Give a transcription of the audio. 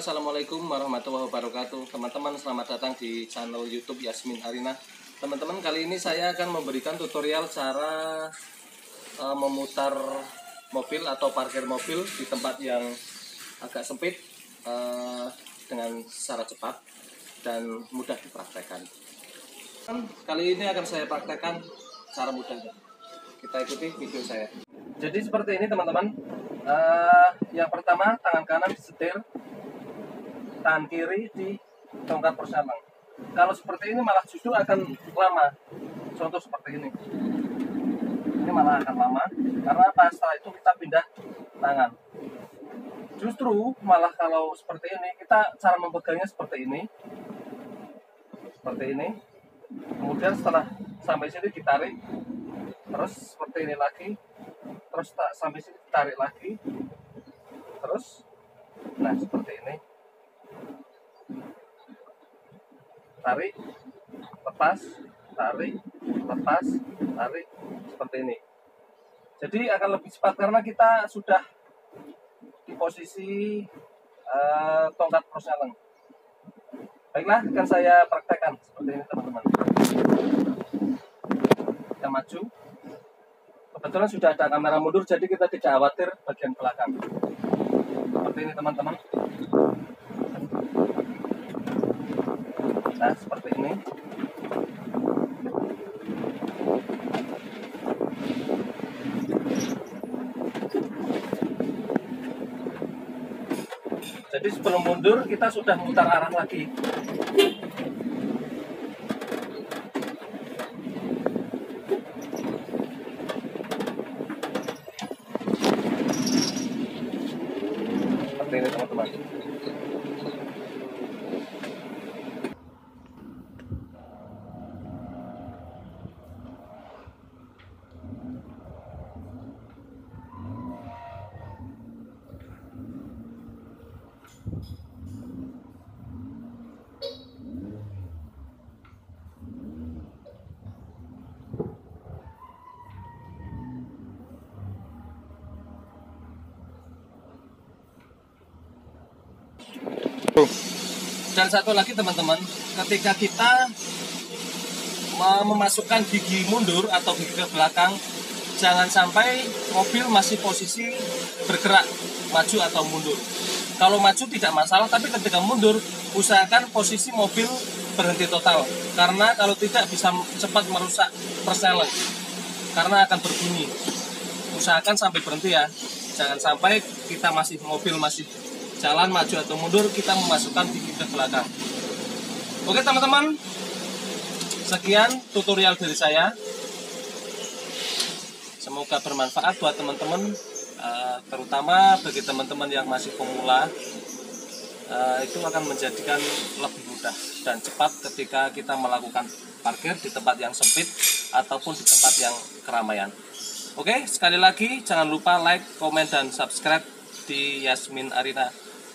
Assalamualaikum warahmatullahi wabarakatuh. Teman-teman selamat datang di channel youtube Yasmin Harina. Teman-teman kali ini saya akan memberikan tutorial cara uh, memutar mobil atau parkir mobil di tempat yang agak sempit uh, dengan secara cepat dan mudah dipraktekkan. Kali ini akan saya praktekkan cara mudahnya. Kita ikuti video saya. Jadi seperti ini teman-teman. Uh, Yang pertama tangan kanan disetir tangan kiri di tongkat persalang. Kalau seperti ini malah justru akan lama. Contoh seperti ini. Ini malah akan lama karena apa? Setelah itu kita pindah tangan. Justru malah kalau seperti ini kita cara memegangnya seperti ini. Seperti ini. Kemudian setelah sampai sini ditarik. Terus seperti ini lagi. Terus sampai sini ditarik lagi. Terus nah seperti ini tarik lepas tarik lepas tarik seperti ini. Jadi akan lebih cepat karena kita sudah di posisi uh, tongkat proseleng baiklah akan saya praktekkan seperti ini teman-teman. Kita maju. Kebetulan sudah ada kamera mundur jadi kita tidak khawatir bagian belakang. Seperti ini teman-teman nah seperti ini. Jadi sebelum mundur kita sudah mutar arah lagi seperti ini teman-teman Dan satu lagi teman-teman, ketika kita memasukkan gigi mundur atau gigi ke belakang, jangan sampai mobil masih posisi bergerak maju atau mundur. Kalau maju tidak masalah, tapi ketika mundur, usahakan posisi mobil berhenti total. Karena kalau tidak bisa cepat merusak perselen. Karena akan berbunyi. Usahakan sampai berhenti ya. Jangan sampai kita masih mobil masih jalan maju atau mundur kita memasukkan gigi ke belakang. Oke teman-teman. Sekian tutorial dari saya. Semoga bermanfaat buat teman-teman eh, terutama bagi teman-teman yang masih pemula. Eh, itu akan menjadikan lebih mudah dan cepat ketika kita melakukan parkir di tempat yang sempit ataupun di tempat yang keramaian. Oke sekali lagi jangan lupa like, komen, dan subscribe di Yasmin Arina